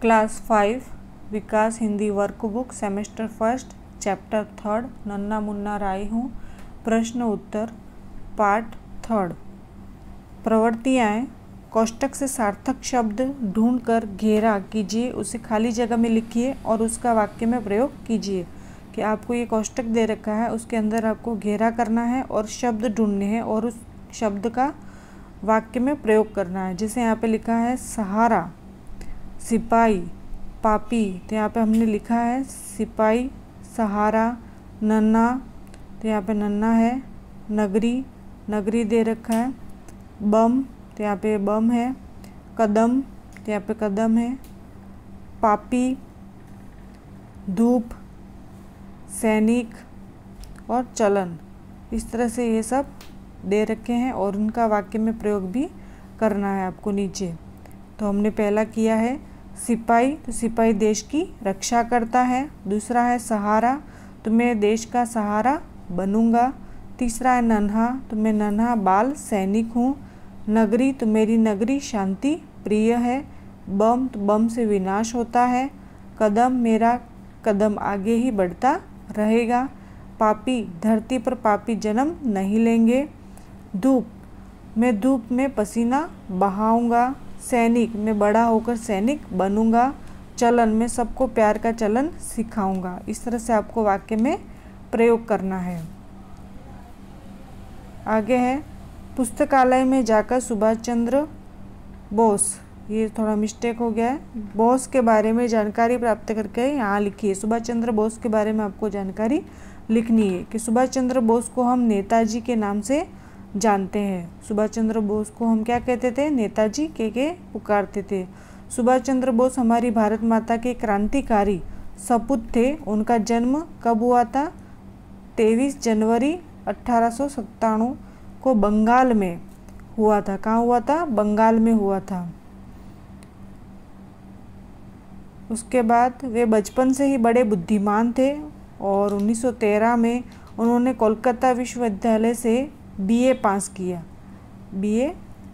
Class five, Vikas Hindi workbook, semester first, chapter third, नन्ना मुन्ना राय हूँ, प्रश्न उत्तर पार्ट थर्ड। प्रवृत्तियाँ कोष्टक से सार्थक शब्द ढूंढकर घेरा कीजिए, उसे खाली जगह में लिखिए और उसका वाक्य में प्रयोग कीजिए कि आपको ये कोष्टक दे रखा है, उसके अंदर आपको घेरा करना है और शब्द ढूँढने हैं और उस शब्द का वाक्य में प्रयोग करना है, जैसे यहाँ पे लिखा है सहारा। सिपाही, पापी तो यहाँ पे हमने लिखा है सिपाही, सहारा नन्ना तो यहाँ पे नन्ना है, नगरी नगरी दे रखा है, बम तो यहाँ पे बम है, कदम तो यहाँ पे कदम है, पापी, धूप, सैनिक और चलन, इस तरह से ये सब दे रखे हैं और उनका वाक्य में प्रयोग भी करना है आपको नीचे। तो हमने पहला किया है सिपाही तो सिपाही देश की रक्षा करता है। दूसरा है सहारा तो मैं देश का सहारा बनूँगा। तीसरा है नन्हा तो मैं नन्हा बाल सैनिक हूँ। नगरी तो मेरी नगरी शांति प्रिय है। बम तो बम से विनाश होता है। कदम, मेरा कदम आगे ही बढ़ता रहेगा। पापी, धरती पर पापी जन्म नहीं लेंगे। धूप, मैं धूप में पसीना बहाऊँगा। सैनिक, मैं बड़ा होकर सैनिक बनूँगा। चलन, में सबको प्यार का चलन सिखाऊँगा। इस तरह से आपको वाक्य में प्रयोग करना है। आगे है, पुस्तकालय में जाकर सुभाष चंद्र बोस, ये थोड़ा मिस्टेक हो गया है। बोस के बारे में जानकारी प्राप्त करके यहाँ लिखिए। सुभाष चंद्र बोस के बारे में आपको जानकारी लिखनी है कि सुभाष चंद्र बोस को हम नेताजी के नाम से जानते हैं। सुभाष चंद्र बोस को हम क्या कहते थे? नेताजी के के पुकारते थे। सुभाष चंद्र बोस हमारी भारत माता के क्रांतिकारी सपूत थे। उनका जन्म कब हुआ था? तेईस जनवरी अट्ठारह को बंगाल में हुआ था। कहाँ हुआ था? बंगाल में हुआ था। उसके बाद वे बचपन से ही बड़े बुद्धिमान थे और 1913 में उन्होंने कोलकाता विश्वविद्यालय से बीए पास किया। बीए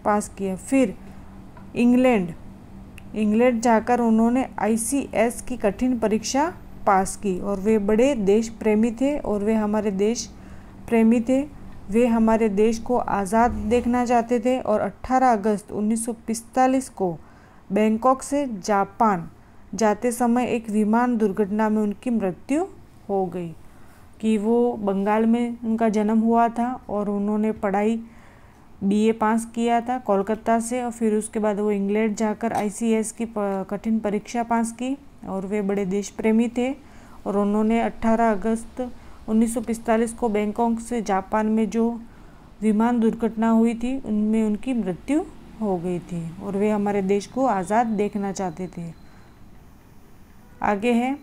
पास किया। फिर इंग्लैंड। इंग्लैंड जाकर उन्होंने आईसीएस की कठिन परीक्षा पास की और वे बड़े देश प्रेमी थे और वे हमारे देश प्रेमी थे। वे हमारे देश को आज़ाद देखना चाहते थे और 18 अगस्त 1945 को बैंकॉक से जापान जाते समय एक विमान दुर्घटना में उनकी मृत्यु हो गई। कि वो बंगाल में उनका जन्म हुआ था और उन्होंने पढ़ाई बीए पास किया था कोलकाता से और फिर उसके बाद वो इंग्लैंड जाकर आईसीएस की कठिन परीक्षा पास की और वे बड़े देश प्रेमी थे और उन्होंने 18 अगस्त 1945 को बैंकॉक से जापान में जो विमान दुर्घटना हुई थी, उनमें उनकी मृत्यु हो गई थी और वे हमारे देश को आज़ाद देखना चाहते थे। आगे है,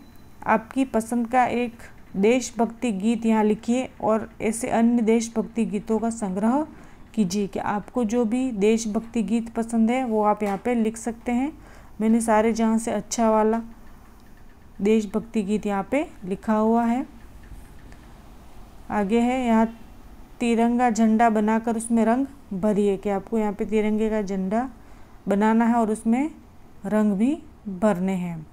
आपकी पसंद का एक देशभक्ति गीत यहाँ लिखिए और ऐसे अन्य देशभक्ति गीतों का संग्रह कीजिए कि आपको जो भी देशभक्ति गीत पसंद है, वो आप यहाँ पे लिख सकते हैं। मैंने सारे जहाँ से अच्छा वाला देशभक्ति गीत यहाँ पे लिखा हुआ है। आगे है, यहाँ तिरंगा झंडा बनाकर उसमें रंग भरिए कि आपको यहाँ पे तिरंगे का झंडा बनाना है और उसमें रंग भी भरने हैं।